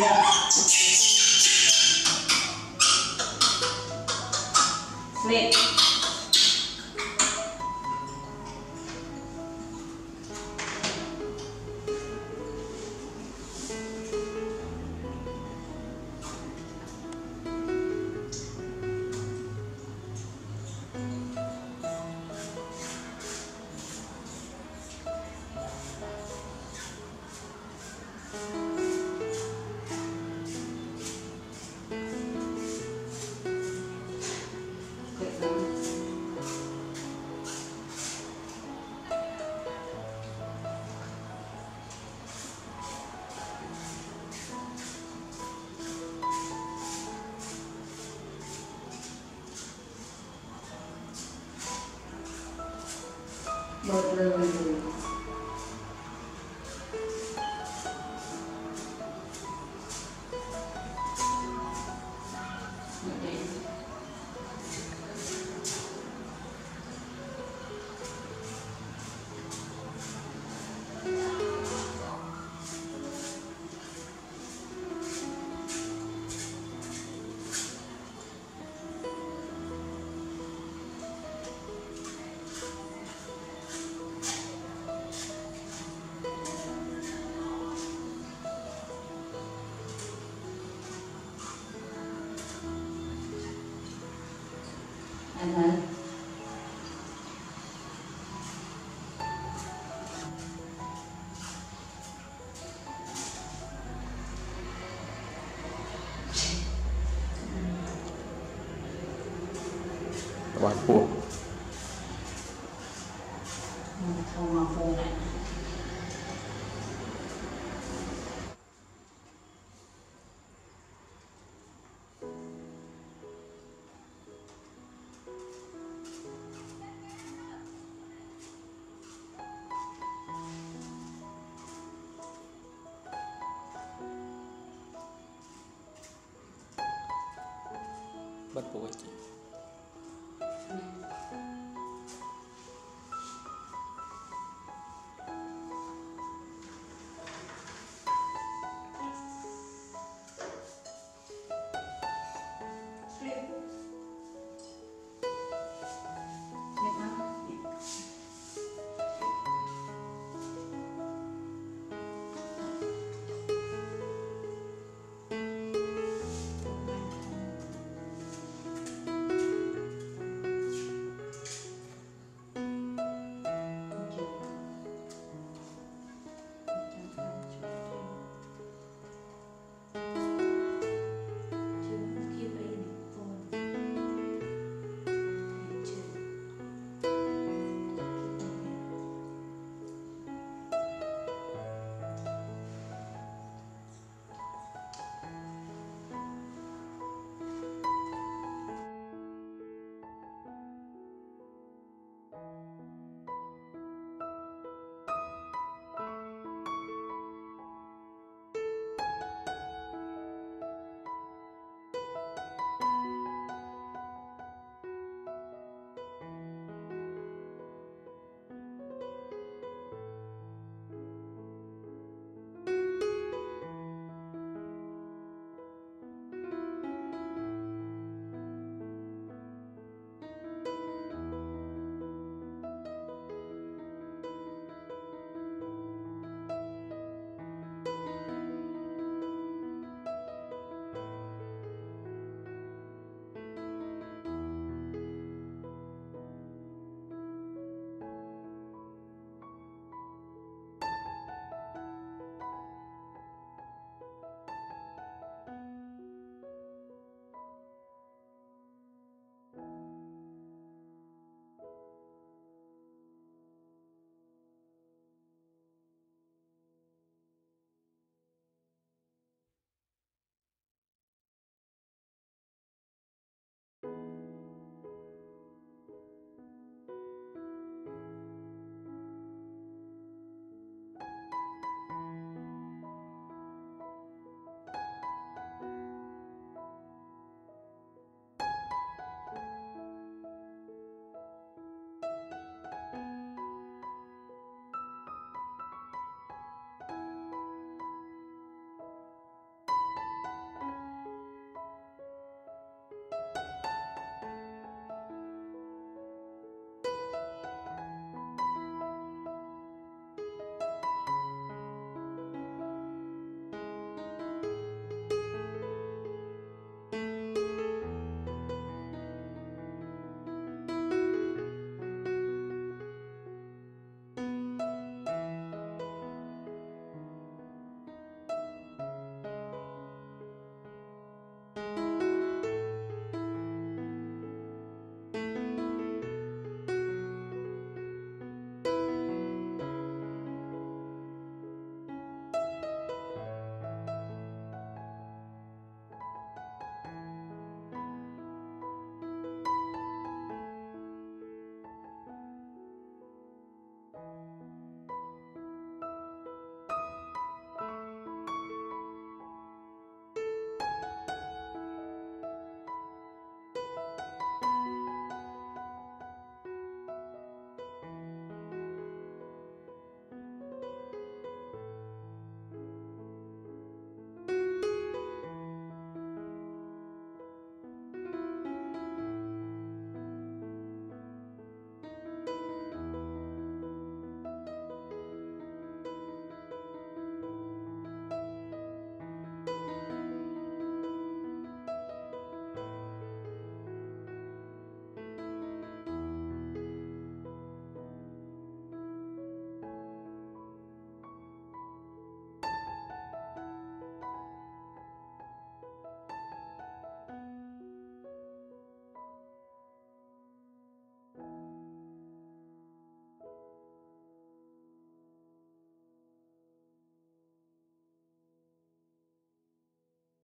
Yeah. not really បានពួក不不会紧。